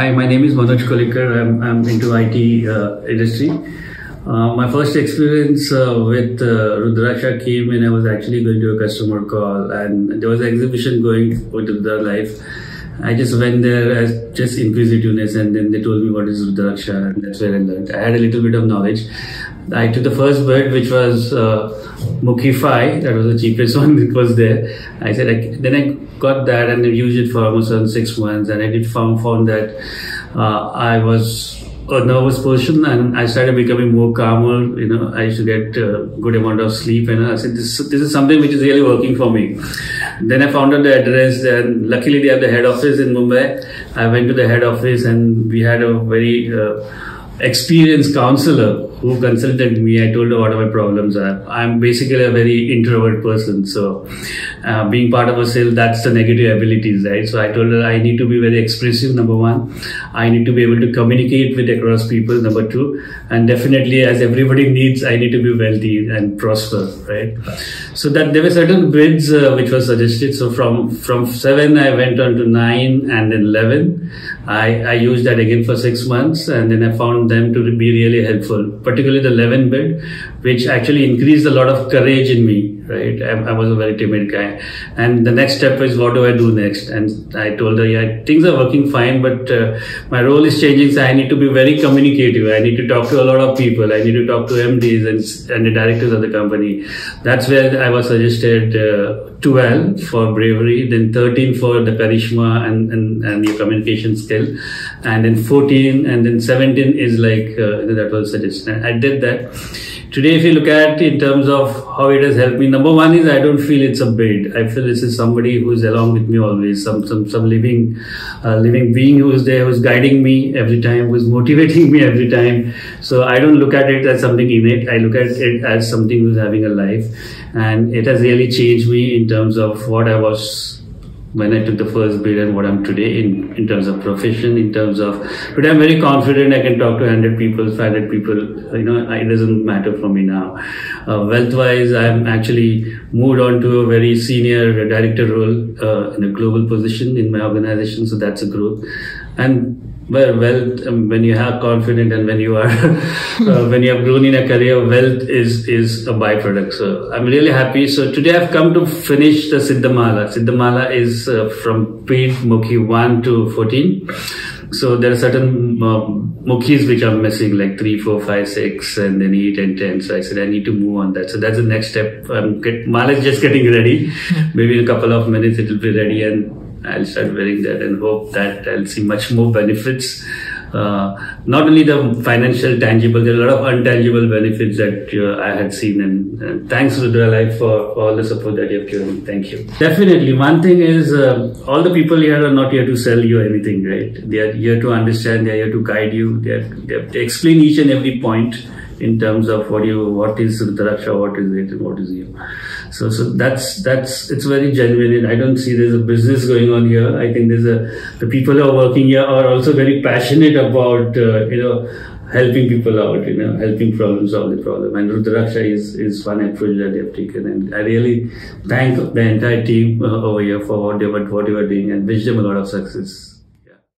Hi, my name is Manoj Kolekar. I'm, I'm into IT uh, industry. Uh, my first experience uh, with uh, Rudraksha came when I was actually going to a customer call, and there was an exhibition going with Rudralife. I just went there as just inquisitiveness, and then they told me what is Rudraksha, and that's where I learned. I had a little bit of knowledge. I took the first bird, which was uh, Fi. That was the cheapest one that was there. I said, I, then I got that and I used it for almost six months, and I did found found that uh, I was a nervous person and I started becoming more calmer. You know, I used to get a good amount of sleep and I said, this, this is something which is really working for me. Then I found out the address and luckily they have the head office in Mumbai. I went to the head office and we had a very uh, experienced counselor who consulted me. I told her what my problems are. I'm basically a very introvert person. So, uh, being part of a sale, that's the negative abilities, right? So, I told her I need to be very expressive, number one. I need to be able to communicate with across people, number two. And definitely, as everybody needs, I need to be wealthy and prosper, right? So, that there were certain grids uh, which was suggested. So, from, from seven, I went on to nine and then 11. I, I used that again for six months and then I found them to be really helpful particularly the 11 bit, which actually increased a lot of courage in me right? I, I, was a very timid guy. And the next step is what do I do next? And I told her, yeah, things are working fine, but uh, my role is changing. So I need to be very communicative. I need to talk to a lot of people. I need to talk to MDs and, and the directors of the company. That's where I was suggested uh, 12 for bravery, then 13 for the charisma and, and, and your communication skill, and then 14, and then 17 is like uh, that was suggested. I did that Today, if you look at in terms of how it has helped me, number one is I don't feel it's a bid. I feel this is somebody who is along with me always, some some some living, uh, living being who is there, who is guiding me every time, who is motivating me every time. So I don't look at it as something innate. I look at it as something who's having a life, and it has really changed me in terms of what I was when I took the first bid and what I'm today in, in terms of profession, in terms of today I'm very confident I can talk to 100 people, 500 people. You know, it doesn't matter for me now. Uh, wealth wise, I'm actually moved on to a very senior director role uh, in a global position in my organization. So that's a growth. And well, wealth um, when you have confidence and when you are uh, when you have grown in a career, wealth is is a byproduct. So I'm really happy. So today I've come to finish the Siddhamala. Siddhamala is uh, from Pid Mukhi one to fourteen. So there are certain uh, mukhis which are missing, like three, four, five, six, and then eight and ten. So I said I need to move on that. So that's the next step. Um, get, Mala is just getting ready. Maybe in a couple of minutes it will be ready, and I'll start wearing that and hope that I'll see much more benefits. Uh, not only the financial tangible, there are a lot of untangible benefits that uh, I had seen. And, and thanks Rudralife for, all the support that you have given. Thank you. Definitely. One thing is, uh, all the people here are not here to sell you anything, right? They are here to understand, they are here to guide you, they, are, they have to explain each and every point in terms of what you what is Rudraksha, what is it, and what is you. So so that's that's it's very genuine. I don't see there's a business going on here. I think there's a the people who are working here are also very passionate about uh, you know helping people out, you know, helping problem solve the problem. And Rudraksha is, is one approach that they have taken. And I really thank the entire team uh, over here for what they, what, what they were doing and wish them a lot of success.